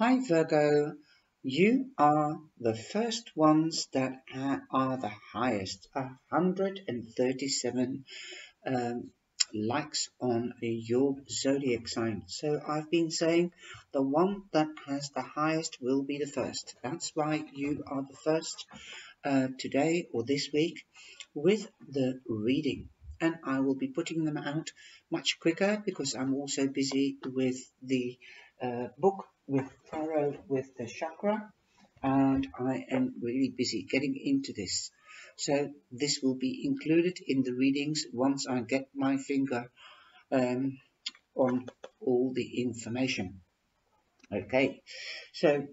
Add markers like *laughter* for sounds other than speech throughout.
Hi Virgo, you are the first ones that are the highest, 137 um, likes on your zodiac sign. So I've been saying the one that has the highest will be the first. That's why you are the first uh, today or this week with the reading. And I will be putting them out much quicker because I'm also busy with the uh, book with tarot with the chakra and I am really busy getting into this. So this will be included in the readings once I get my finger um, on all the information. Okay, so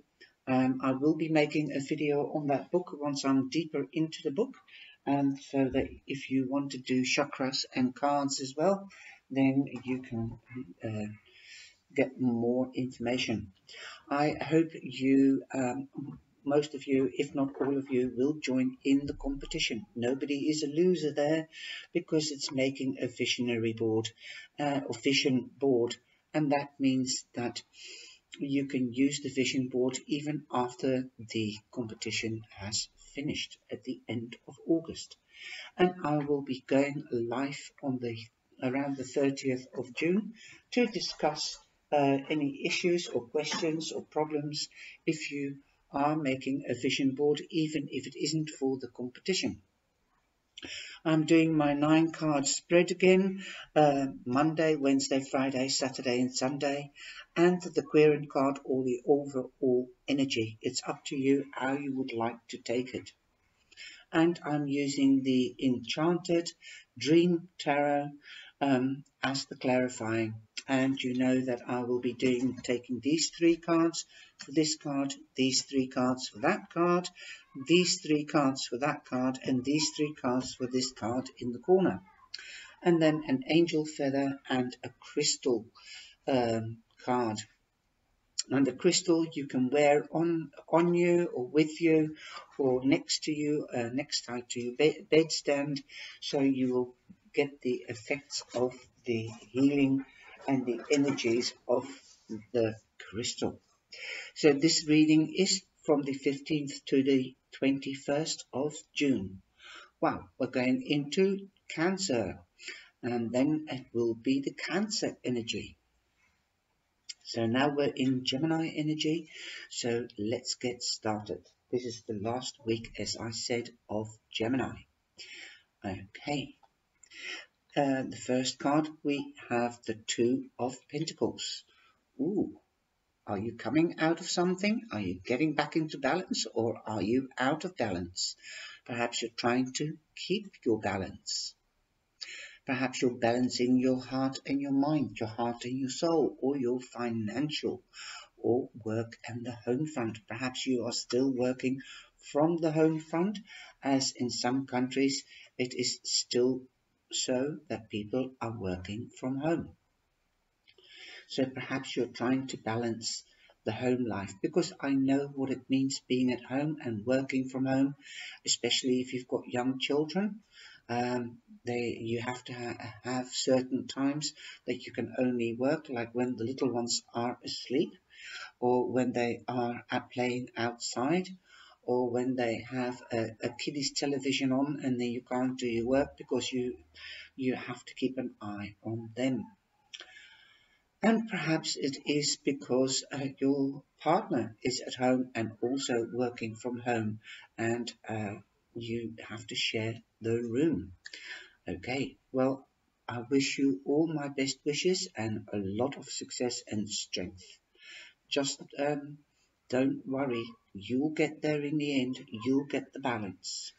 um, I will be making a video on that book once I'm deeper into the book and so that if you want to do chakras and cards as well then you can uh, get more information. I hope you, um, most of you, if not all of you, will join in the competition. Nobody is a loser there because it's making a visionary board uh, or vision board and that means that you can use the vision board even after the competition has finished at the end of August. And I will be going live on the around the 30th of June to discuss uh, any issues or questions or problems if you are making a vision board, even if it isn't for the competition. I'm doing my nine card spread again, uh, Monday, Wednesday, Friday, Saturday and Sunday, and the querying card or the overall energy. It's up to you how you would like to take it. And I'm using the Enchanted Dream Tarot um, as the clarifying and you know that I will be doing taking these three cards for this card, these three cards for that card, these three cards for that card, and these three cards for this card in the corner. And then an angel feather and a crystal um, card. And the crystal you can wear on on you or with you or next to you, uh, next to your bed, bedstand, so you will get the effects of the healing and the energies of the crystal. So this reading is from the 15th to the 21st of June. Wow, we're going into Cancer and then it will be the Cancer energy. So now we're in Gemini energy, so let's get started. This is the last week, as I said, of Gemini. Okay, uh, the first card, we have the Two of Pentacles. Ooh, are you coming out of something? Are you getting back into balance or are you out of balance? Perhaps you're trying to keep your balance. Perhaps you're balancing your heart and your mind, your heart and your soul, or your financial or work and the home front. Perhaps you are still working from the home front, as in some countries it is still so that people are working from home. So perhaps you're trying to balance the home life because I know what it means being at home and working from home, especially if you've got young children. Um, they you have to ha have certain times that you can only work, like when the little ones are asleep, or when they are playing outside, or when they have a, a kiddies television on and then you can't do your work because you you have to keep an eye on them. And perhaps it is because uh, your partner is at home and also working from home and uh, you have to share the room. Okay well I wish you all my best wishes and a lot of success and strength. Just um, don't worry, you'll get there in the end, you'll get the balance.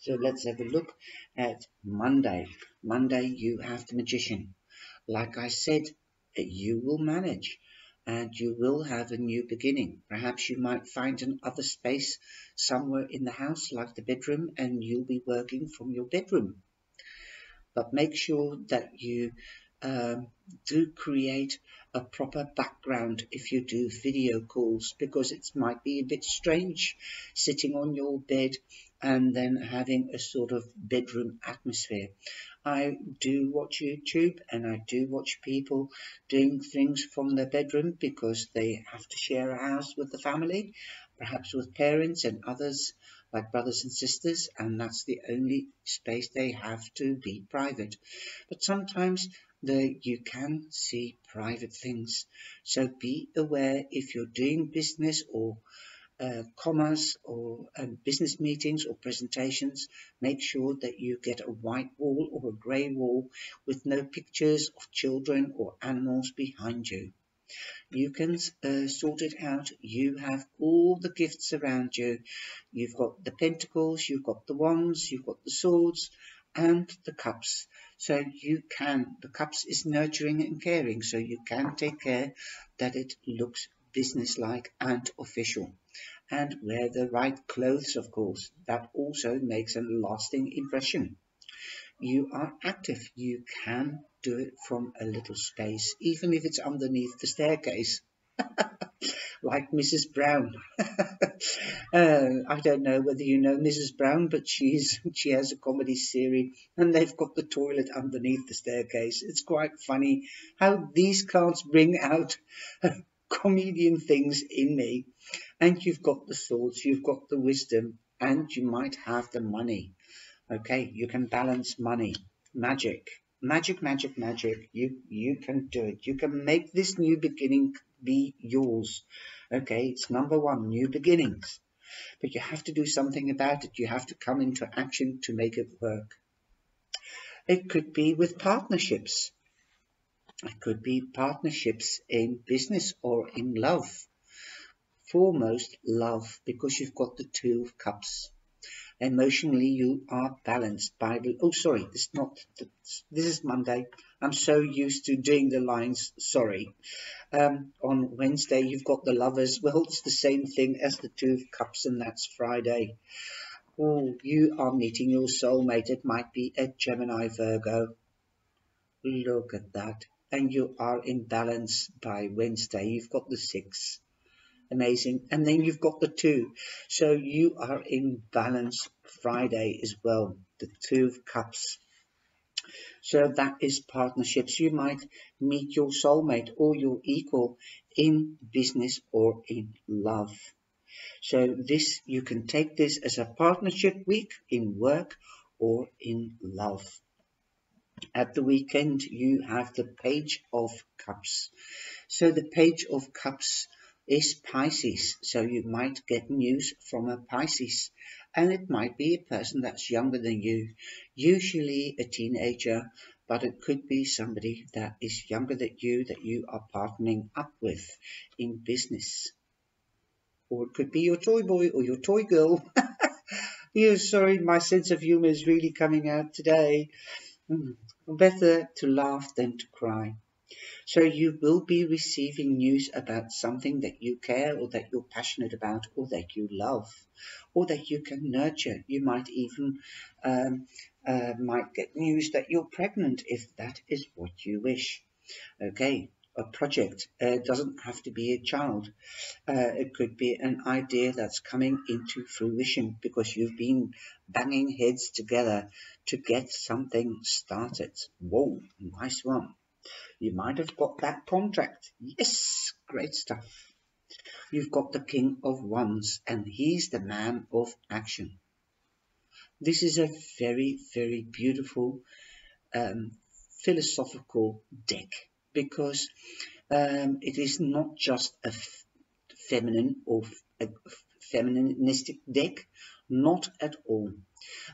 So let's have a look at Monday. Monday, you have the magician. Like I said, you will manage and you will have a new beginning. Perhaps you might find another space somewhere in the house, like the bedroom, and you'll be working from your bedroom. But make sure that you um, do create a proper background if you do video calls because it might be a bit strange sitting on your bed and then having a sort of bedroom atmosphere. I do watch YouTube and I do watch people doing things from their bedroom because they have to share a house with the family, perhaps with parents and others like brothers and sisters, and that's the only space they have to be private. But sometimes the, you can see private things. So be aware if you're doing business or uh, commerce or um, business meetings or presentations, make sure that you get a white wall or a grey wall with no pictures of children or animals behind you. You can uh, sort it out. You have all the gifts around you. You've got the pentacles, you've got the wands, you've got the swords and the cups. So you can, the cups is nurturing and caring, so you can take care that it looks businesslike and official. And wear the right clothes, of course. That also makes a lasting impression. You are active. You can do it from a little space, even if it's underneath the staircase. *laughs* like Mrs. Brown. *laughs* uh, I don't know whether you know Mrs. Brown, but she's she has a comedy series, and they've got the toilet underneath the staircase. It's quite funny how these cards bring out *laughs* comedian things in me. And you've got the swords, you've got the wisdom, and you might have the money. Okay, you can balance money, magic, magic, magic, magic. You you can do it. You can make this new beginning be yours. Okay, it's number one, new beginnings. But you have to do something about it. You have to come into action to make it work. It could be with partnerships. It could be partnerships in business or in love. Foremost, love, because you've got the two of cups emotionally you are balanced by the oh sorry this not this is monday. I'm so used to doing the lines sorry. Um, on wednesday you've got the lovers. Well it's the same thing as the two of cups and that's friday. Oh you are meeting your soulmate. It might be a gemini virgo. Look at that. And you are in balance by wednesday. You've got the six amazing. And then you've got the two. So you are in balance Friday as well, the two of cups. So that is partnerships. You might meet your soulmate or your equal in business or in love. So this, you can take this as a partnership week in work or in love. At the weekend, you have the Page of Cups. So the Page of Cups is Pisces. So you might get news from a Pisces. And it might be a person that's younger than you, usually a teenager, but it could be somebody that is younger than you that you are partnering up with in business. Or it could be your toy boy or your toy girl. *laughs* yeah, sorry, my sense of humor is really coming out today. Hmm, better to laugh than to cry. So you will be receiving news about something that you care or that you're passionate about or that you love or that you can nurture. You might even um, uh, might get news that you're pregnant if that is what you wish. Okay, a project uh, doesn't have to be a child. Uh, it could be an idea that's coming into fruition because you've been banging heads together to get something started. Whoa, nice one. You might have got that contract. Yes, great stuff. You've got the King of Wands, and he's the man of action. This is a very, very beautiful um, philosophical deck because um, it is not just a feminine or a feministic deck, not at all.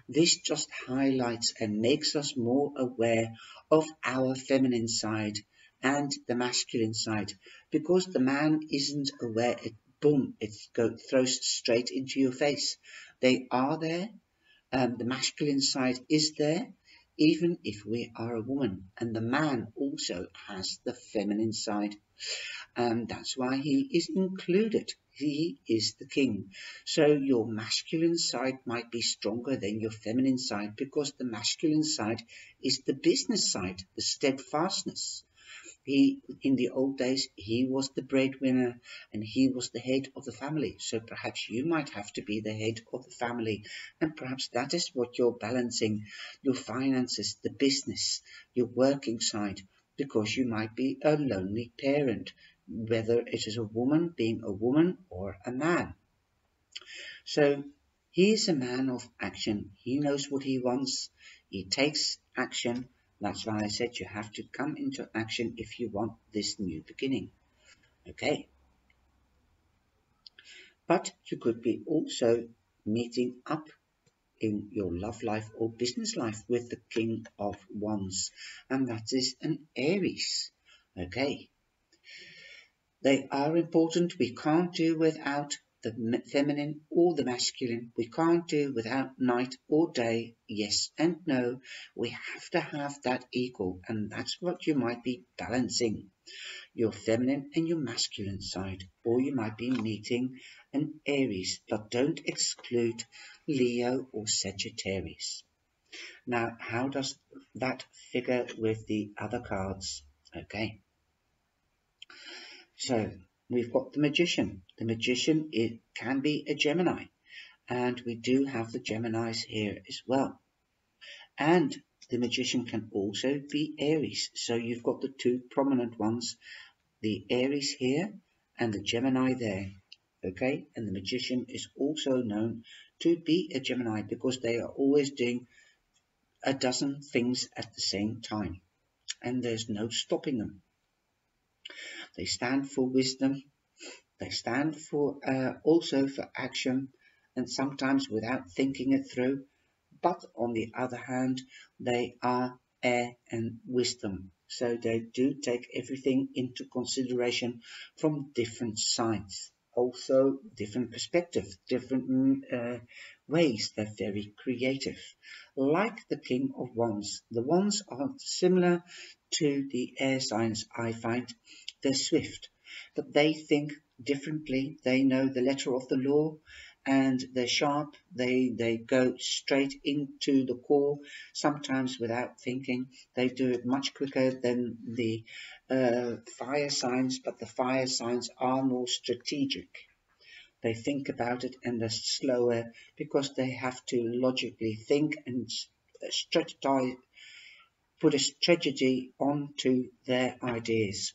This just highlights and makes us more aware of our feminine side and the masculine side because the man isn't aware it boom it go, throws straight into your face. They are there um, the masculine side is there even if we are a woman. And the man also has the feminine side. And that's why he is included. He is the king. So your masculine side might be stronger than your feminine side because the masculine side is the business side, the steadfastness. He, in the old days, he was the breadwinner and he was the head of the family. So perhaps you might have to be the head of the family. And perhaps that is what you're balancing your finances, the business, your working side, because you might be a lonely parent, whether it is a woman being a woman or a man. So he is a man of action. He knows what he wants. He takes action that's why I said you have to come into action if you want this new beginning. Okay. But you could be also meeting up in your love life or business life with the King of Wands, and that is an Aries. Okay. They are important. We can't do without the feminine or the masculine. We can't do without night or day, yes and no. We have to have that equal, and that's what you might be balancing your feminine and your masculine side, or you might be meeting an Aries, but don't exclude Leo or Sagittarius. Now, how does that figure with the other cards? Okay. So, we've got the magician. The magician it can be a Gemini, and we do have the Geminis here as well. And the magician can also be Aries. So you've got the two prominent ones, the Aries here and the Gemini there. Okay, and the magician is also known to be a Gemini because they are always doing a dozen things at the same time, and there's no stopping them. They stand for wisdom. They stand for uh, also for action and sometimes without thinking it through. But on the other hand, they are air and wisdom. So they do take everything into consideration from different sides. Also different perspectives, different mm, uh, ways. They're very creative. Like the King of Wands. The Wands are similar to the air signs I find they're swift, but they think differently. They know the letter of the law and they're sharp. They, they go straight into the core, sometimes without thinking. They do it much quicker than the uh, fire signs, but the fire signs are more strategic. They think about it and they're slower because they have to logically think and strategize, put a strategy onto their ideas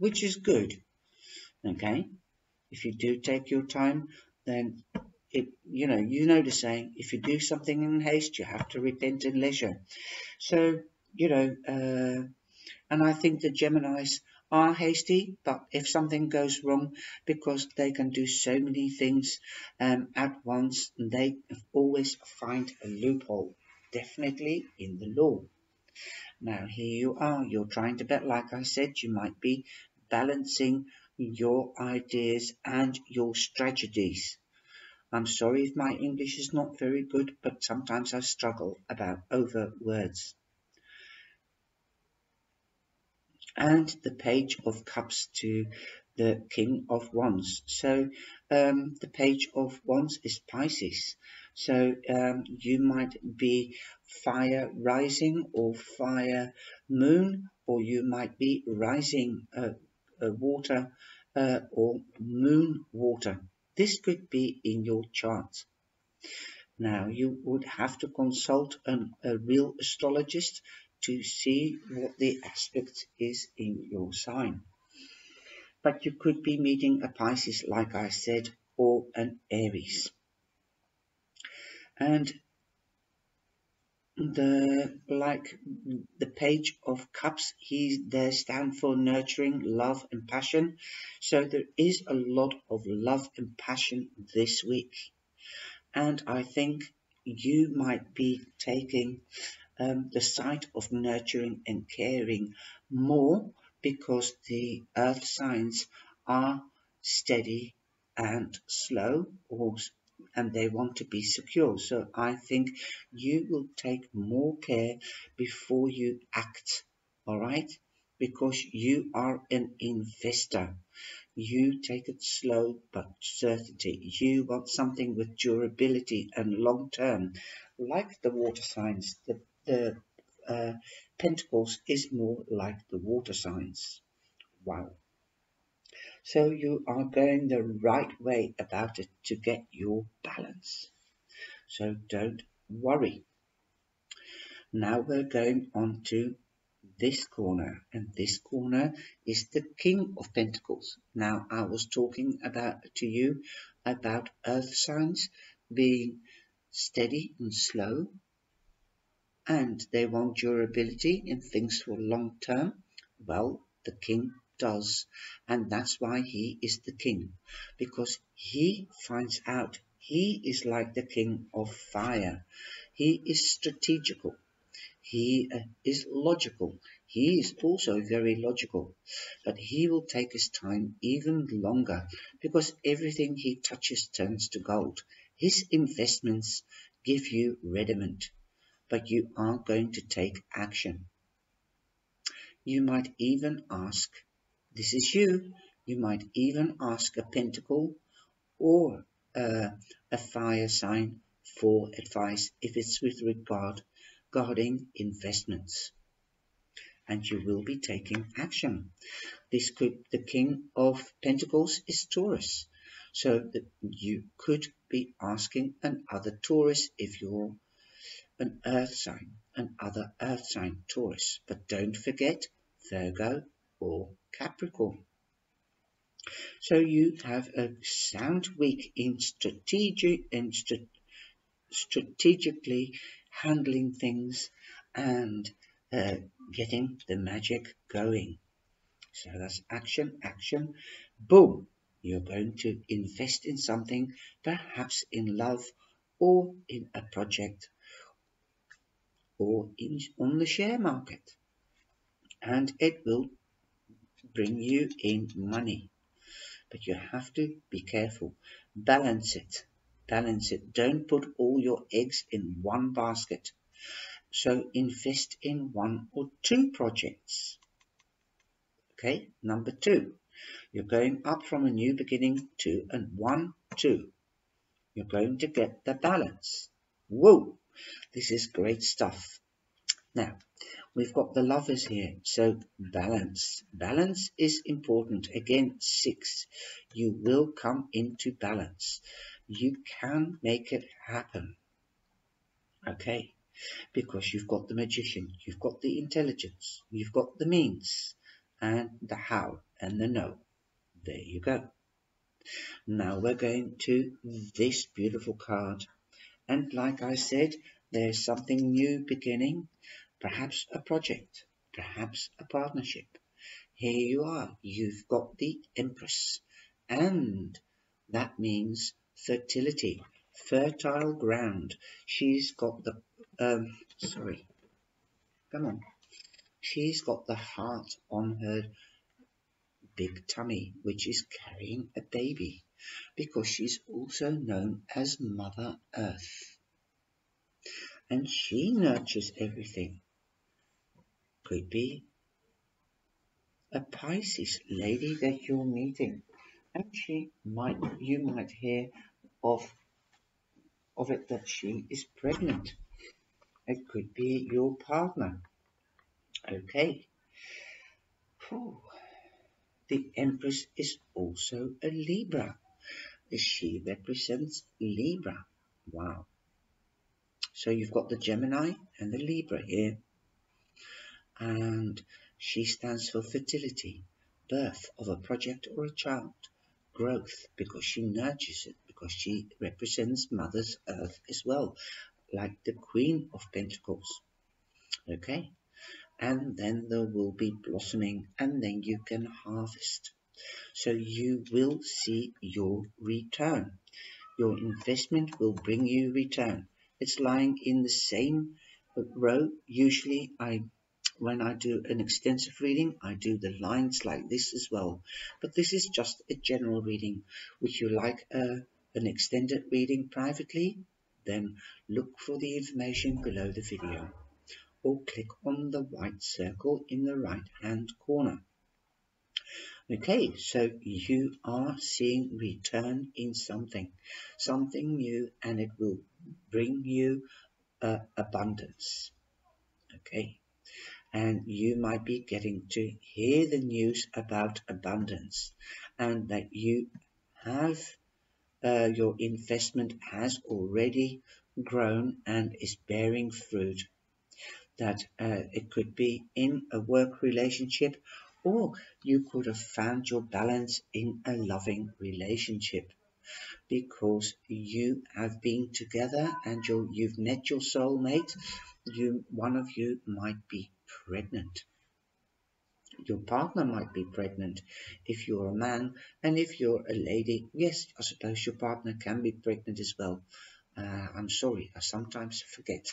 which is good. Okay, if you do take your time, then it, you know, you know the saying, if you do something in haste, you have to repent in leisure. So, you know, uh, and I think the Geminis are hasty, but if something goes wrong, because they can do so many things um, at once, they always find a loophole, definitely in the law. Now here you are, you're trying to bet, like I said, you might be balancing your ideas and your strategies. I'm sorry if my English is not very good, but sometimes I struggle about over words. And the Page of Cups to the King of Wands. So um, the Page of Wands is Pisces. So um, you might be fire rising or fire moon, or you might be rising uh, water uh, or moon water. This could be in your chart. Now you would have to consult an, a real astrologist to see what the aspect is in your sign. But you could be meeting a Pisces, like I said, or an Aries. And the like the page of cups he there stand for nurturing love and passion. So there is a lot of love and passion this week. And i think you might be taking um, the side of nurturing and caring more because the earth signs are steady and slow or and they want to be secure. So I think you will take more care before you act, all right? Because you are an investor. You take it slow but certainty. You want something with durability and long term, like the water signs. The, the uh, Pentacles is more like the water signs. Wow. So you are going the right way about it to get your balance. So don't worry. Now we're going on to this corner and this corner is the King of Pentacles. Now I was talking about to you about earth signs being steady and slow and they want durability in things for long term. Well, the King does. And that's why he is the king, because he finds out he is like the king of fire. He is strategical. He uh, is logical. He is also very logical, but he will take his time even longer because everything he touches turns to gold. His investments give you rediment, but you aren't going to take action. You might even ask this is you. You might even ask a pentacle or uh, a fire sign for advice if it's with regard guarding investments. And you will be taking action. This could, the King of Pentacles is Taurus. So you could be asking another Taurus if you're an earth sign, another earth sign Taurus. But don't forget Virgo or Capricorn. So you have a sound week in strategic and st strategically handling things and uh, getting the magic going. So that's action, action, boom. You're going to invest in something, perhaps in love or in a project or in, on the share market. And it will bring you in money. But you have to be careful. Balance it. Balance it. Don't put all your eggs in one basket. So invest in one or two projects. Okay, number two. You're going up from a new beginning to and one, two. You're going to get the balance. Whoa, this is great stuff. Now, we've got the lovers here. So balance. Balance is important. Again, six. You will come into balance. You can make it happen. Okay. Because you've got the magician, you've got the intelligence, you've got the means, and the how and the no. There you go. Now we're going to this beautiful card. And like I said, there's something new beginning perhaps a project, perhaps a partnership. Here you are, you've got the Empress, and that means fertility, fertile ground. She's got the, um, sorry, come on. She's got the heart on her big tummy, which is carrying a baby, because she's also known as Mother Earth. And she nurtures everything could be a Pisces lady that you're meeting. And she might, you might hear of, of it that she is pregnant. It could be your partner. Okay. Whew. The Empress is also a Libra. She represents Libra. Wow. So you've got the Gemini and the Libra here and she stands for fertility, birth of a project or a child, growth because she nurtures it, because she represents Mother's Earth as well, like the Queen of Pentacles. Okay, and then there will be blossoming, and then you can harvest. So you will see your return. Your investment will bring you return. It's lying in the same row. Usually I when I do an extensive reading, I do the lines like this as well. But this is just a general reading. Would you like a an extended reading privately, then look for the information below the video or click on the white circle in the right hand corner. Okay, so you are seeing return in something, something new, and it will bring you uh, abundance. Okay, and you might be getting to hear the news about abundance and that you have uh, your investment has already grown and is bearing fruit. That uh, it could be in a work relationship or you could have found your balance in a loving relationship because you have been together and you you've met your soulmate. You, one of you might be pregnant. Your partner might be pregnant if you're a man, and if you're a lady, yes, I suppose your partner can be pregnant as well. Uh, I'm sorry, I sometimes forget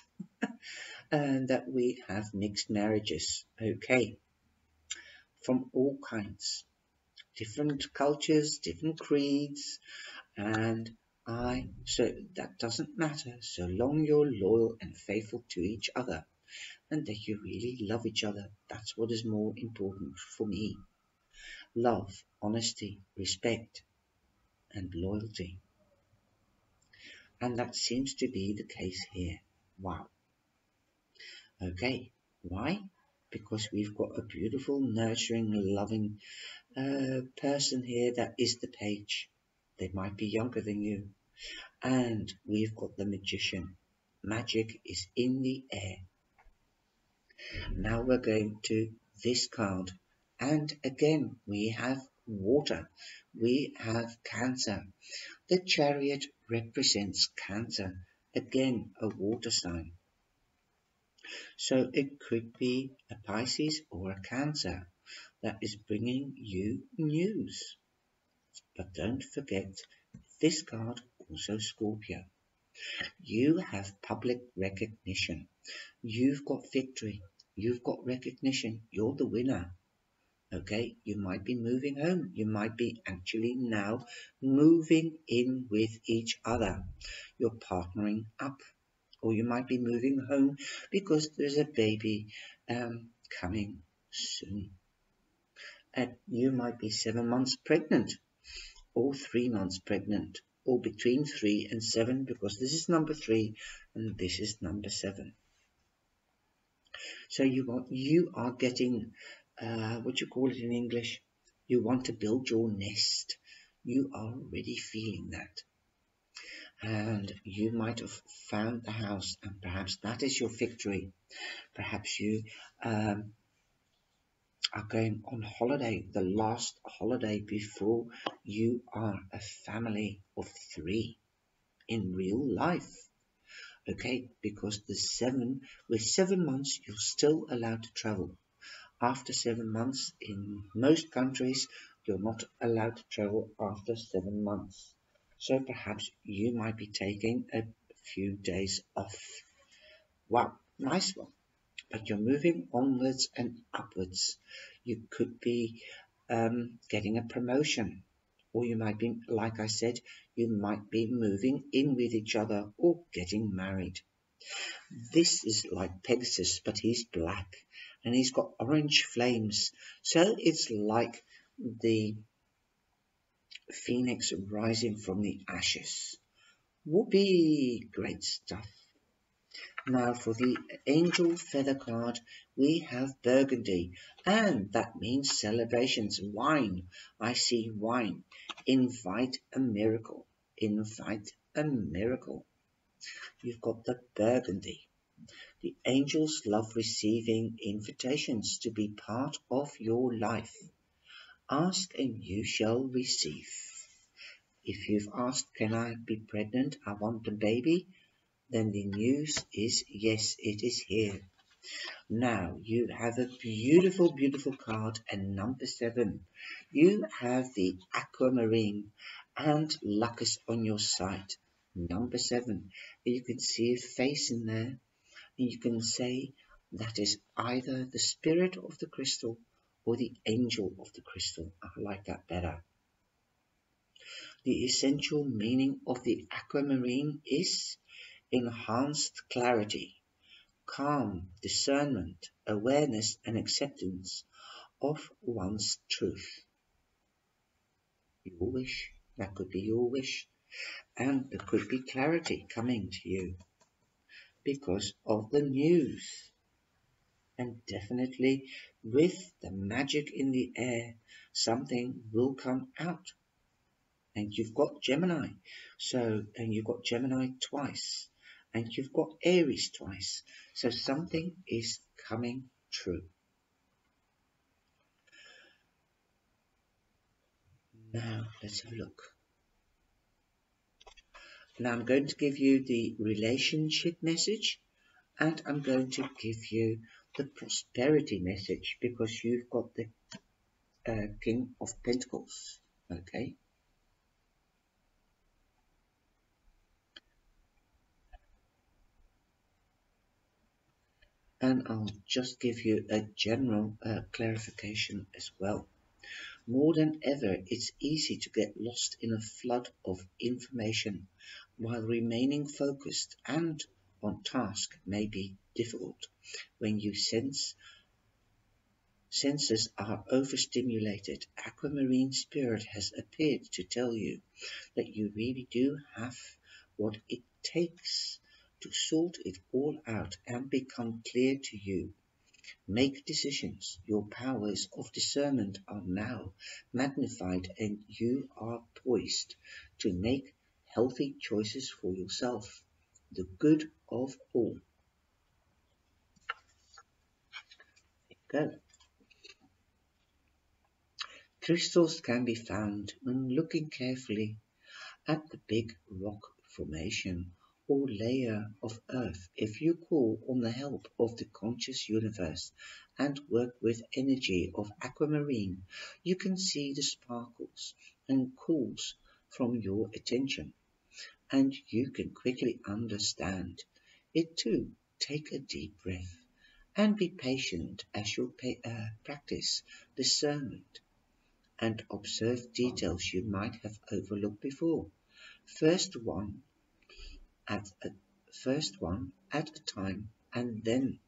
and *laughs* that we have mixed marriages. Okay, from all kinds, different cultures, different creeds, and I, so that doesn't matter so long you're loyal and faithful to each other and that you really love each other. That's what is more important for me. Love, honesty, respect, and loyalty. And that seems to be the case here. Wow. Okay, why? Because we've got a beautiful, nurturing, loving uh, person here that is the page. They might be younger than you. And we've got the magician. Magic is in the air. Now we're going to this card. And again, we have water. We have Cancer. The chariot represents Cancer. Again, a water sign. So it could be a Pisces or a Cancer that is bringing you news. But don't forget this card also Scorpio. You have public recognition. You've got victory. You've got recognition. You're the winner. Okay, you might be moving home. You might be actually now moving in with each other. You're partnering up. Or you might be moving home because there's a baby um, coming soon. And you might be seven months pregnant or three months pregnant or between three and seven because this is number three and this is number seven. So you want, you are getting, uh, what you call it in English? You want to build your nest. You are already feeling that. And you might have found the house and perhaps that is your victory. Perhaps you um, are going on holiday, the last holiday before you are a family of three in real life okay? Because the seven with seven months you're still allowed to travel. After seven months in most countries you're not allowed to travel after seven months. So perhaps you might be taking a few days off. Wow nice one. But you're moving onwards and upwards. You could be um, getting a promotion or you might be, like I said, you might be moving in with each other or getting married. This is like Pegasus, but he's black and he's got orange flames. So it's like the phoenix rising from the ashes. Whoopee! Great stuff. Now for the angel feather card, we have burgundy, and that means celebrations, wine. I see wine. Invite a miracle. Invite a miracle. You've got the burgundy. The angels love receiving invitations to be part of your life. Ask and you shall receive. If you've asked, can I be pregnant? I want a baby then the news is yes, it is here. Now you have a beautiful, beautiful card and number seven. You have the aquamarine and luck on your side. Number seven. You can see a face in there and you can say that is either the spirit of the crystal or the angel of the crystal. I like that better. The essential meaning of the aquamarine is enhanced clarity, calm discernment, awareness and acceptance of one's truth. Your wish, that could be your wish, and there could be clarity coming to you because of the news. And definitely with the magic in the air, something will come out. And you've got Gemini, so, and you've got Gemini twice, and you've got Aries twice, so something is coming true. Now, let's have a look. Now I'm going to give you the relationship message and I'm going to give you the prosperity message because you've got the uh, King of Pentacles. Okay. And I'll just give you a general uh, clarification as well. More than ever, it's easy to get lost in a flood of information while remaining focused and on task may be difficult when your sense senses are overstimulated. Aquamarine Spirit has appeared to tell you that you really do have what it takes to sort it all out and become clear to you. Make decisions. Your powers of discernment are now magnified and you are poised to make healthy choices for yourself, the good of all. Go. Crystals can be found when looking carefully at the big rock formation or layer of earth if you call on the help of the conscious universe and work with energy of aquamarine, you can see the sparkles and calls from your attention and you can quickly understand it too. Take a deep breath and be patient as you uh, practice discernment and observe details you might have overlooked before. First one at a first one at a time and then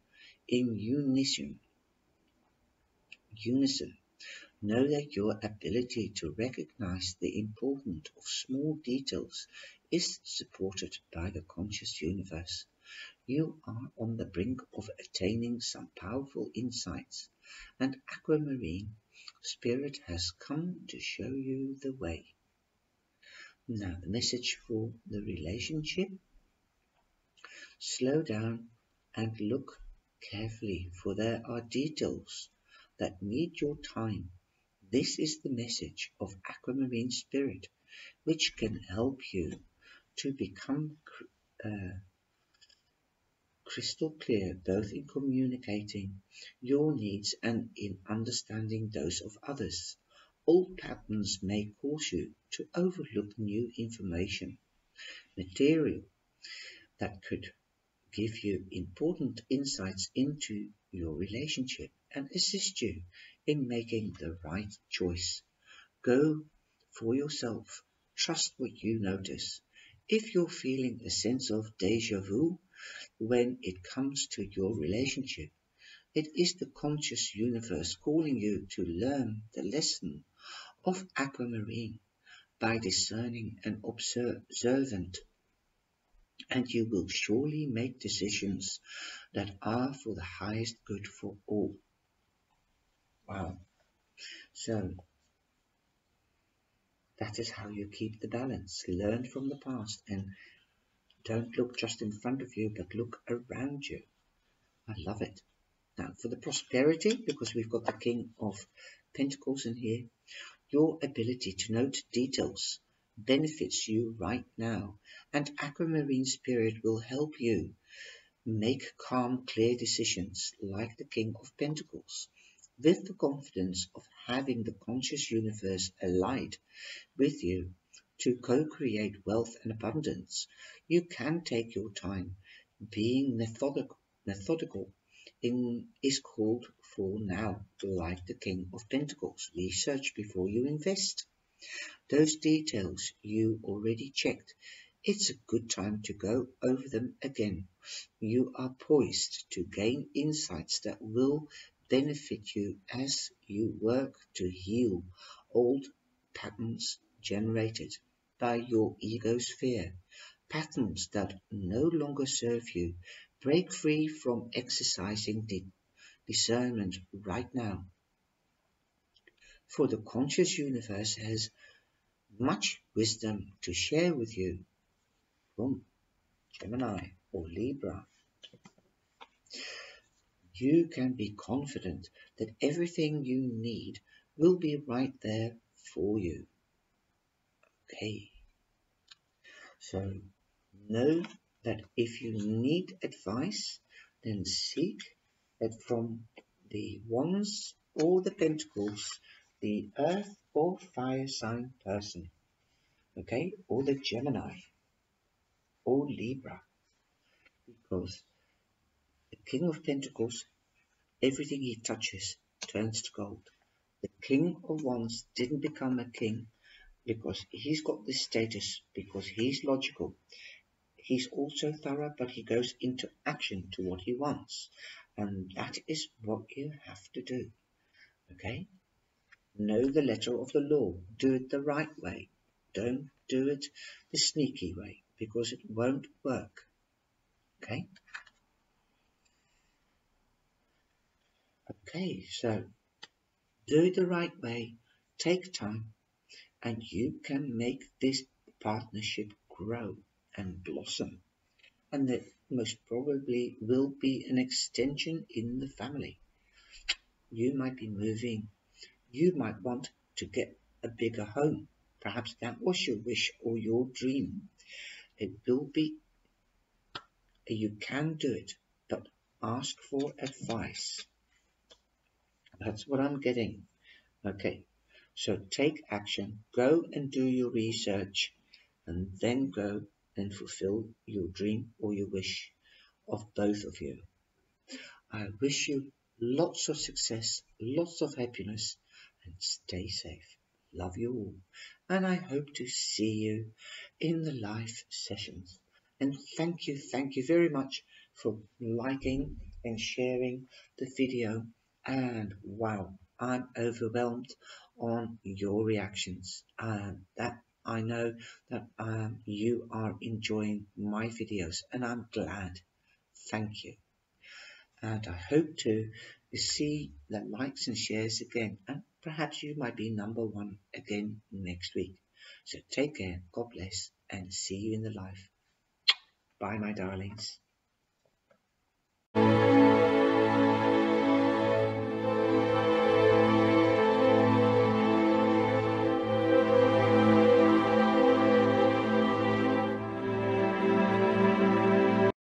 in unison. Unison. Know that your ability to recognize the importance of small details is supported by the conscious universe. You are on the brink of attaining some powerful insights, and Aquamarine Spirit has come to show you the way. Now, the message for the relationship slow down and look carefully, for there are details that need your time this is the message of Aquamarine Spirit, which can help you to become uh, crystal clear both in communicating your needs and in understanding those of others. Old patterns may cause you to overlook new information, material that could give you important insights into your relationship and assist you in making the right choice. Go for yourself. Trust what you notice. If you're feeling a sense of deja vu when it comes to your relationship, it is the conscious universe calling you to learn the lesson of aquamarine by discerning and observant and you will surely make decisions that are for the highest good for all. Wow. So, that is how you keep the balance. Learn from the past and don't look just in front of you, but look around you. I love it. Now, for the prosperity, because we've got the King of Pentacles in here, your ability to note details benefits you right now, and Aquamarine Spirit will help you make calm, clear decisions like the King of Pentacles with the confidence of having the conscious universe allied with you to co-create wealth and abundance, you can take your time. Being methodical, methodical in, is called for now, like the King of Pentacles. Research before you invest. Those details you already checked. It's a good time to go over them again. You are poised to gain insights that will benefit you as you work to heal old patterns generated by your ego's fear, patterns that no longer serve you. Break free from exercising discernment right now. For the conscious universe has much wisdom to share with you from Gemini or Libra. You can be confident that everything you need will be right there for you. Okay. So know that if you need advice, then seek it from the Wands or the Pentacles, the Earth or Fire sign person, okay, or the Gemini or Libra, because the King of Pentacles, everything he touches turns to gold. The King of Wands didn't become a king because he's got this status because he's logical. He's also thorough, but he goes into action to what he wants. And that is what you have to do. Okay? Know the letter of the law. Do it the right way. Don't do it the sneaky way because it won't work. Okay? Okay, so do it the right way. Take time and you can make this partnership grow and blossom. And that most probably will be an extension in the family. You might be moving. You might want to get a bigger home. Perhaps that was your wish or your dream. It will be, you can do it, but ask for advice. That's what I'm getting. Okay, so take action, go and do your research, and then go and fulfill your dream or your wish of both of you. I wish you lots of success, lots of happiness, and stay safe. Love you all, and I hope to see you in the live sessions. And thank you, thank you very much for liking and sharing the video. And wow, I'm overwhelmed on your reactions. Um, that I know that um, you are enjoying my videos and I'm glad. Thank you. And I hope to see the likes and shares again and perhaps you might be number one again next week. So take care, God bless and see you in the life. Bye my darlings.